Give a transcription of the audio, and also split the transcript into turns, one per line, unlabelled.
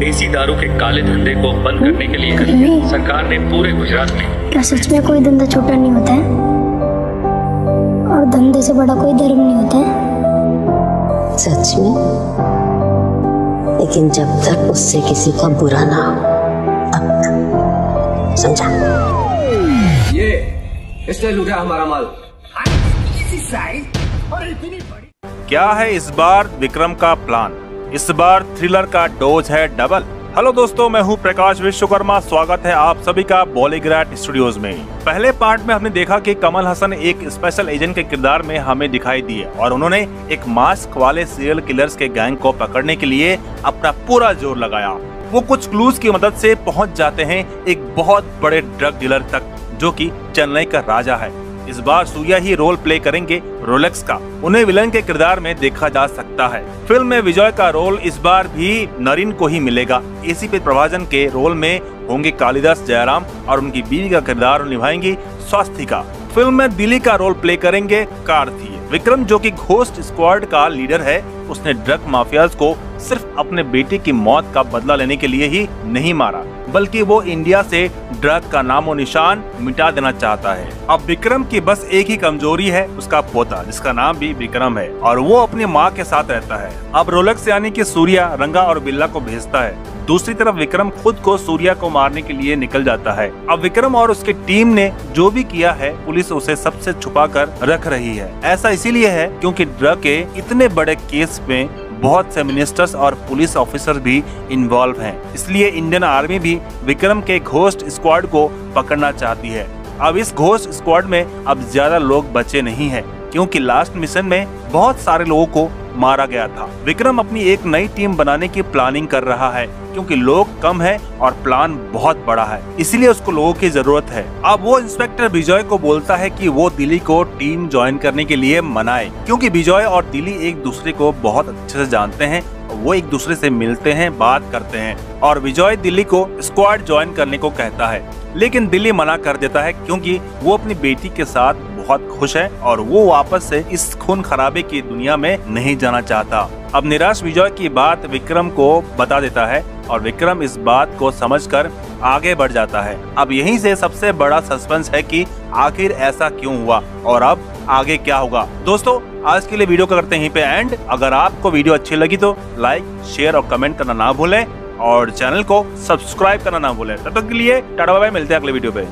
देसी दारू के काले धंधे को बंद करने के लिए सरकार ने पूरे गुजरात में
क्या सच में कोई धंधा छोटा नहीं होता है? और धंधे से बड़ा कोई धर्म नहीं होता है?
सच में? लेकिन जब तक उससे किसी का बुरा ना हो तब तक। समझा?
ये इसने लूटा हमारा माल।
क्या है इस बार विक्रम का प्लान? इस बार थ्रिलर का डोज है डबल। हेलो दोस्तों, मैं हूँ प्रकाश विश्वकर्मा। स्वागत है आप सभी का बॉलीग्राट स्टूडियोज में। पहले पार्ट में हमने देखा कि कमल हसन एक स्पेशल एजेंट के किरदार में हमें दिखाई दिए और उन्होंने एक मास्क वाले सीरियल किलर्स के गैंग को पकड़ने के लिए अपना पूरा ज़ोर लगाया। वो कुछ क्लूज की मदद से पहुँच जाते हैं एक बहुत बड़े ड्रग डीलर तक, जो कि चेन्नई का राजा है। इस बार सूर्या ही रोल प्ले करेंगे रोलेक्स का। उन्हें विलन के किरदार में देखा जा सकता है। फ़िल्म में विजय का रोल इस बार भी नरिन को ही मिलेगा। इसी पे प्रभाजन के रोल में होंगे कालिदास जयराम और उनकी बीवी का किरदार निभाएँगी स्वास्तिका। फ़िल्म में दिल्ली का रोल प्ले करेंगे कार्थी विक्रम जो कि घोस्ट स्क्वाड का लीडर है, उसने ड्रग माफियाज को सिर्फ़ अपने बेटे की मौत का बदला लेने के लिए ही नहीं मारा, बल्कि वो इंडिया से ड्रग का नामो निशान मिटा देना चाहता है। अब विक्रम की बस एक ही कमज़ोरी है, उसका पोता, जिसका नाम भी विक्रम है, और वो अपनी माँ के साथ रहता है। अब रोलक रोलक्स यानी कि सूर्या, रंगा और बिल्ला को भेजता है। दूसरी तरफ़ विक्रम खुद को सूर्या को मारने के लिए निकल जाता है। अब विक्रम और उसकी टीम ने जो भी किया है, पुलिस उसे सबसे छुपा कर रख रही है। ऐसा इसीलिए है, क्योंकि ड्रग के इतने बड़े केस में बहुत से मिनिस्टर्स और पुलिस ऑफिसर भी इन्वॉल्व हैं। इसलिए इंडियन आर्मी भी विक्रम के घोस्ट स्क्वाड को पकड़ना चाहती है। अब इस घोस्ट स्क्वाड में अब ज़्यादा लोग बचे नहीं हैं। क्योंकि लास्ट मिशन में बहुत सारे लोगों को मारा गया था। विक्रम अपनी एक नई टीम बनाने की प्लानिंग कर रहा है, क्योंकि लोग कम है और प्लान बहुत बड़ा है। इसीलिए उसको लोगों की ज़रूरत है। अब वो इंस्पेक्टर विजय को बोलता है कि वो दिल्ली को टीम ज्वाइन करने के लिए मनाए, क्योंकि विजय और दिल्ली एक दूसरे को बहुत अच्छे से जानते हैं, वो एक दूसरे से मिलते हैं, बात करते हैं, और विजय दिल्ली को स्क्वाड ज्वाइन करने को कहता है। लेकिन दिल्ली मना कर देता है, क्योंकि वो अपनी बेटी के साथ बहुत खुश है और वो वापस से इस खून खराबे की दुनिया में नहीं जाना चाहता। अब निराश विजय की बात विक्रम को बता देता है और विक्रम इस बात को समझकर आगे बढ़ जाता है। अब यहीं से सबसे बड़ा सस्पेंस है कि आखिर ऐसा क्यों हुआ और अब आगे क्या होगा। दोस्तों, आज के लिए वीडियो को करते हैं पे एंड। अगर आपको वीडियो अच्छी लगी तो लाइक, शेयर और कमेंट करना ना भूलें और चैनल को सब्सक्राइब करना ना भूलें। तब तक के लिए टाटा बाय, मिलते हैं अगले वीडियो पे।